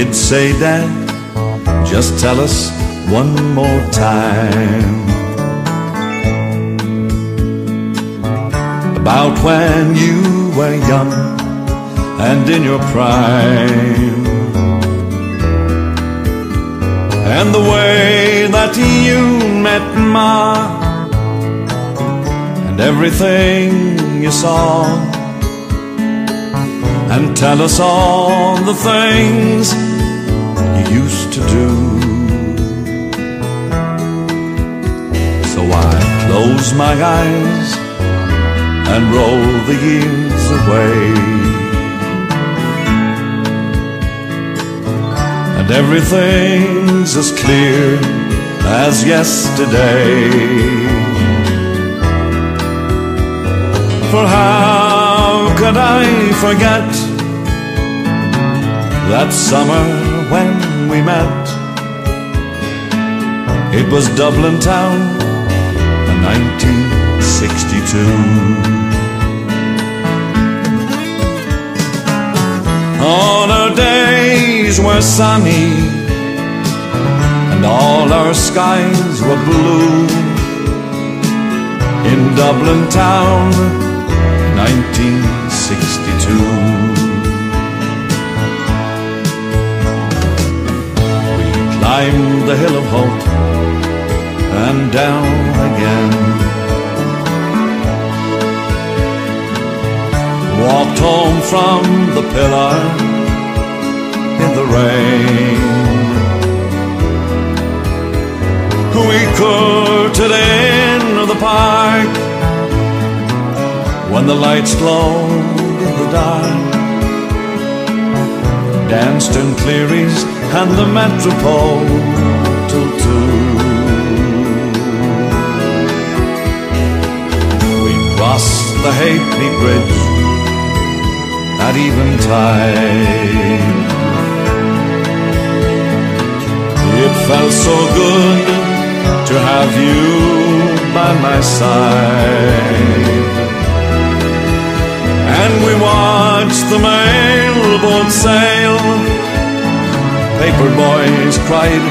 Kids say, Dad, just tell us one more time. About when you were young and in your prime, and the way that you met Ma, and everything you saw. And tell us all the things used to do. So I close my eyes and roll the years away. And everything's as clear as yesterday. For how could I forget that summer when we met? It was Dublin town in 1962. All our days were sunny and all our skies were blue in Dublin town 1962. Climbed the hill of hope and down again. Walked home from the pillar in the rain. We courted in the park when the lights glowed in the dark. Danced in Clery's and the Metropole till two. We crossed the Halfpenny Bridge at eventide. It felt so good to have you by my side. And we watched the mailboat sail. Paper boys cried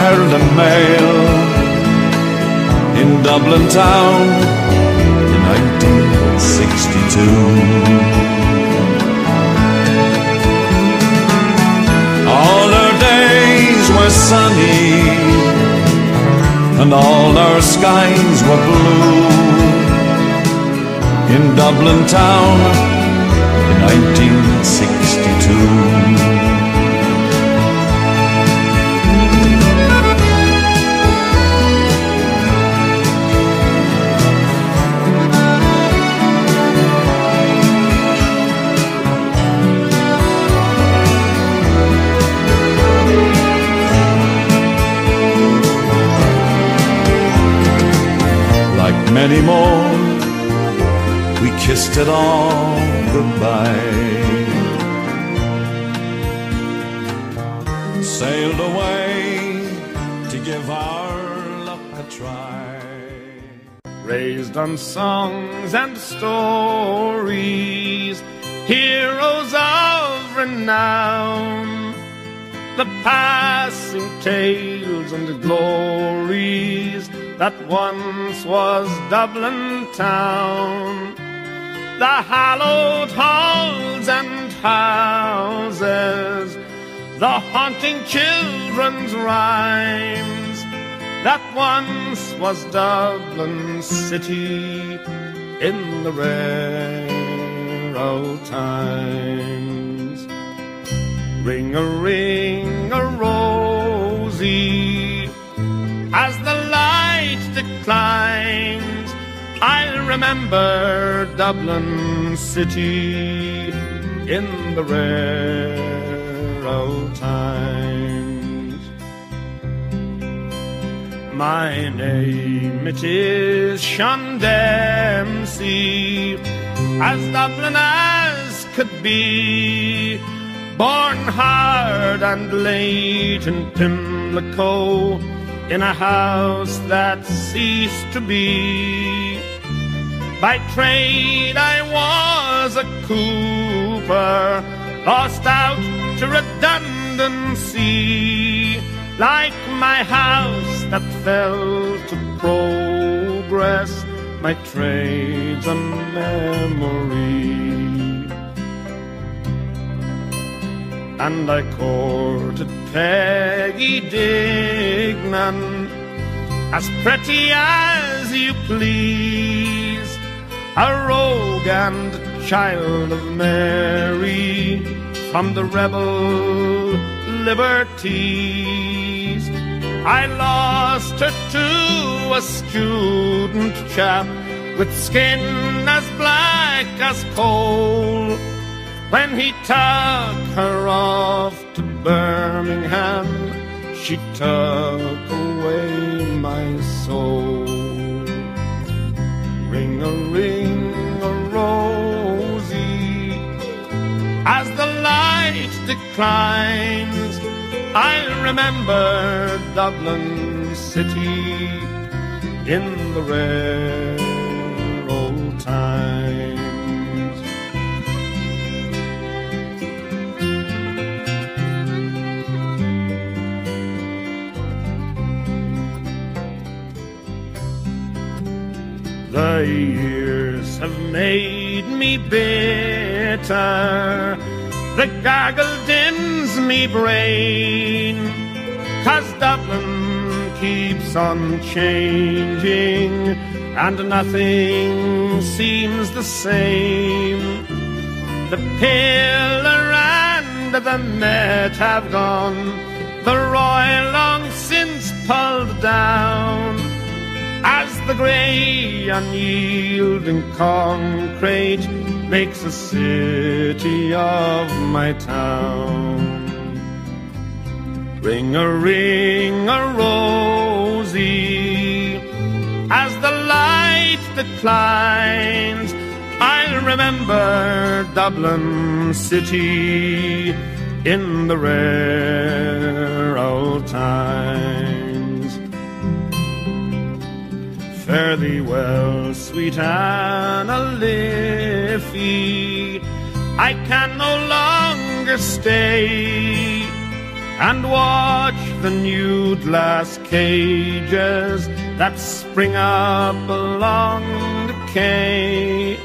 Herald and Mail in Dublin town in 1962. All our days were sunny and all our skies were blue in Dublin town 1962. Like many more, we kissed it all goodbye. Sailed away to give our luck a try. raised on songs and stories, heroes of renown, the passing tales and the glories that once was Dublin town. The hallowed halls and houses, the haunting children's rhymes, that once was Dublin city in the rare old times. Ring a ring a rosy as the light declines. Remember Dublin city in the rare old times. My name it is Sean Dempsey, as Dublin as could be. Born hard and late in Pimlico, in a house that ceased to be. By trade I was a cooper, lost out to redundancy, like my house that fell to progress, my trade's a memory. and I courted Peggy Dignan, as pretty as you please, a rogue and child of Mary from the rebel liberties. I lost her to a student chap with skin as black as coal when he took her off to Birmingham, she took away my soul. Ring a ring the light declines, I'll remember Dublin city in the rare old times. The years have made me bitter. The gargle dims me brain. Cause Dublin keeps on changing and nothing seems the same. The pillar and the Met have gone, the Royal long since pulled down the grey, unyielding concrete makes a city of my town. Ring a ring a rosy, as the light declines, I'll remember Dublin city in the rare old times. Fare thee well, sweet Anna Liffey. I can no longer stay and watch the new glass cages that spring up along the quay.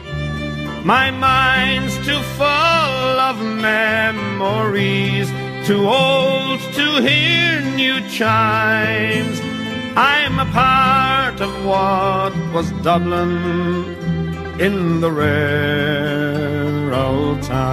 My mind's too full of memories, too old to hear new chimes. I'm a part of what was Dublin in the rare old time.